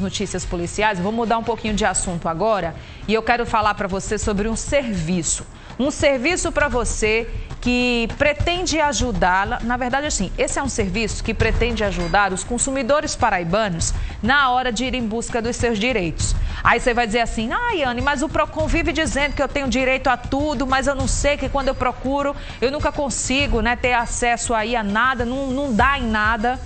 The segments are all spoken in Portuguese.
notícias policiais, vou mudar um pouquinho de assunto agora e eu quero falar para você sobre um serviço. Um serviço para você que pretende ajudar, na verdade assim, esse é um serviço que pretende ajudar os consumidores paraibanos na hora de ir em busca dos seus direitos. Aí você vai dizer assim, ai Anne, mas o PROCON vive dizendo que eu tenho direito a tudo, mas eu não sei que quando eu procuro, eu nunca consigo né, ter acesso aí a nada, não, não dá em nada.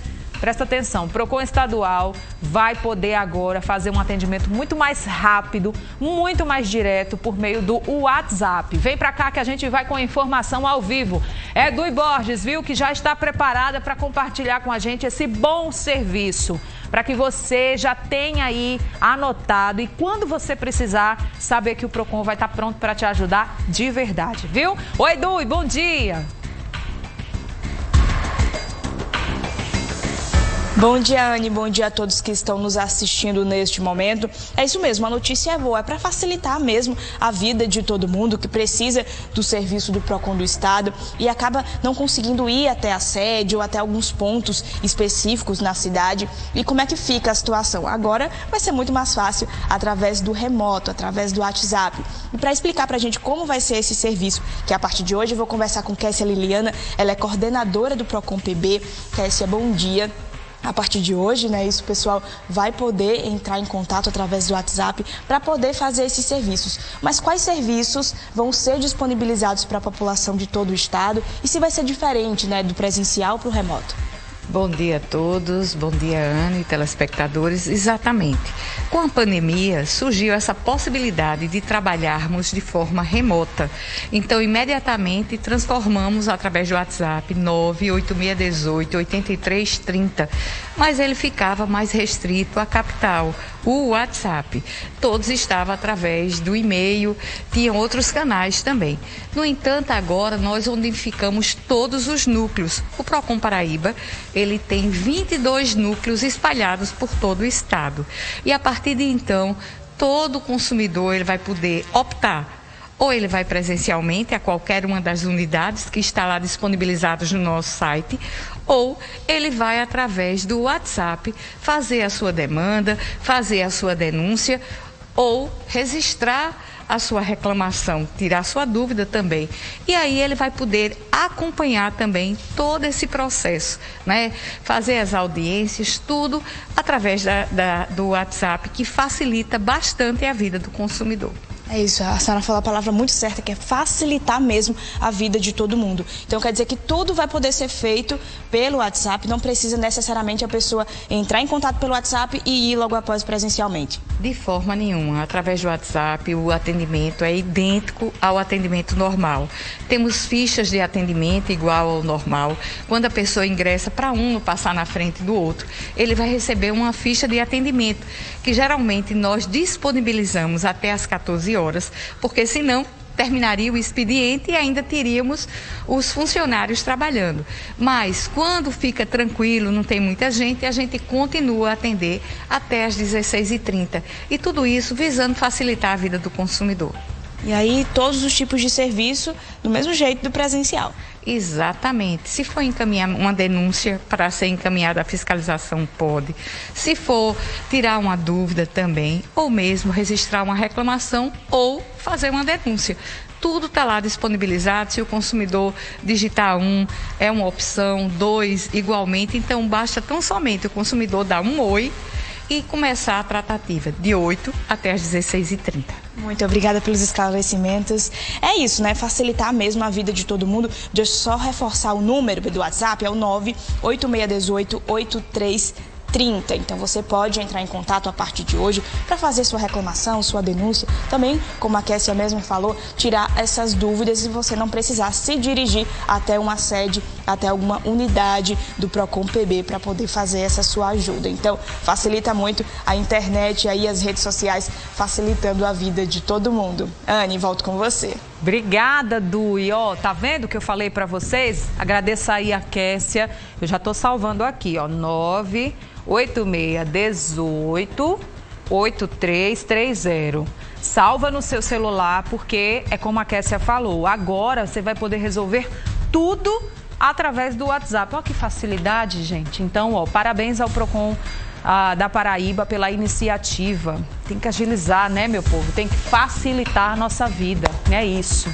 Presta atenção, Procon Estadual vai poder agora fazer um atendimento muito mais rápido, muito mais direto por meio do WhatsApp. Vem para cá que a gente vai com informação ao vivo. É do Borges, viu, que já está preparada para compartilhar com a gente esse bom serviço para que você já tenha aí anotado e quando você precisar, saber que o Procon vai estar pronto para te ajudar de verdade, viu? Oi, Du, bom dia. Bom dia, Anne. Bom dia a todos que estão nos assistindo neste momento. É isso mesmo, a notícia é boa, é para facilitar mesmo a vida de todo mundo que precisa do serviço do PROCON do Estado e acaba não conseguindo ir até a sede ou até alguns pontos específicos na cidade. E como é que fica a situação? Agora vai ser muito mais fácil através do remoto, através do WhatsApp. E para explicar para a gente como vai ser esse serviço, que a partir de hoje eu vou conversar com Kessia Liliana, ela é coordenadora do PROCON PB. Kessia, bom dia a partir de hoje, né, isso o pessoal vai poder entrar em contato através do WhatsApp para poder fazer esses serviços. Mas quais serviços vão ser disponibilizados para a população de todo o estado e se vai ser diferente, né, do presencial para o remoto? Bom dia a todos, bom dia Ana e telespectadores. Exatamente. Com a pandemia surgiu essa possibilidade de trabalharmos de forma remota. Então, imediatamente transformamos através do WhatsApp 98618 8330, mas ele ficava mais restrito à capital, o WhatsApp. Todos estavam através do e-mail, tinham outros canais também. No entanto, agora nós unificamos todos os núcleos. O Procon Paraíba, ele tem 22 núcleos espalhados por todo o estado. E a partir de então, todo consumidor ele vai poder optar ou ele vai presencialmente a qualquer uma das unidades que está lá disponibilizadas no nosso site, ou ele vai através do WhatsApp fazer a sua demanda, fazer a sua denúncia ou registrar a sua reclamação, tirar sua dúvida também. E aí ele vai poder acompanhar também todo esse processo, né? Fazer as audiências, tudo através da, da, do WhatsApp, que facilita bastante a vida do consumidor. É isso, a senhora falou a palavra muito certa, que é facilitar mesmo a vida de todo mundo. Então quer dizer que tudo vai poder ser feito pelo WhatsApp, não precisa necessariamente a pessoa entrar em contato pelo WhatsApp e ir logo após presencialmente. De forma nenhuma. Através do WhatsApp, o atendimento é idêntico ao atendimento normal. Temos fichas de atendimento igual ao normal. Quando a pessoa ingressa para um passar na frente do outro, ele vai receber uma ficha de atendimento, que geralmente nós disponibilizamos até as 14 horas, porque senão terminaria o expediente e ainda teríamos os funcionários trabalhando. Mas quando fica tranquilo, não tem muita gente, a gente continua a atender até as 16h30. E tudo isso visando facilitar a vida do consumidor. E aí, todos os tipos de serviço do mesmo jeito do presencial. Exatamente. Se for encaminhar uma denúncia para ser encaminhada à fiscalização, pode. Se for tirar uma dúvida também, ou mesmo registrar uma reclamação ou fazer uma denúncia. Tudo está lá disponibilizado. Se o consumidor digitar um, é uma opção, dois, igualmente. Então, basta tão somente o consumidor dar um oi e começar a tratativa de 8 até as 16h30. Muito obrigada pelos esclarecimentos. É isso, né? Facilitar mesmo a vida de todo mundo. Deixa eu só reforçar o número do WhatsApp, é o 98618 8330. 30. Então você pode entrar em contato a partir de hoje para fazer sua reclamação, sua denúncia. Também, como a Kessia mesmo falou, tirar essas dúvidas e você não precisar se dirigir até uma sede, até alguma unidade do Procon PB para poder fazer essa sua ajuda. Então, facilita muito a internet e aí as redes sociais facilitando a vida de todo mundo. Anne, volto com você. Obrigada, Du. E ó, tá vendo o que eu falei para vocês? Agradeço aí a Kessia. Eu já tô salvando aqui, ó, 9 8618 8330. Salva no seu celular, porque é como a Kessia falou, agora você vai poder resolver tudo através do WhatsApp. Olha que facilidade, gente. Então, ó, parabéns ao Procon ah, da Paraíba pela iniciativa. Tem que agilizar, né, meu povo? Tem que facilitar a nossa vida. É isso.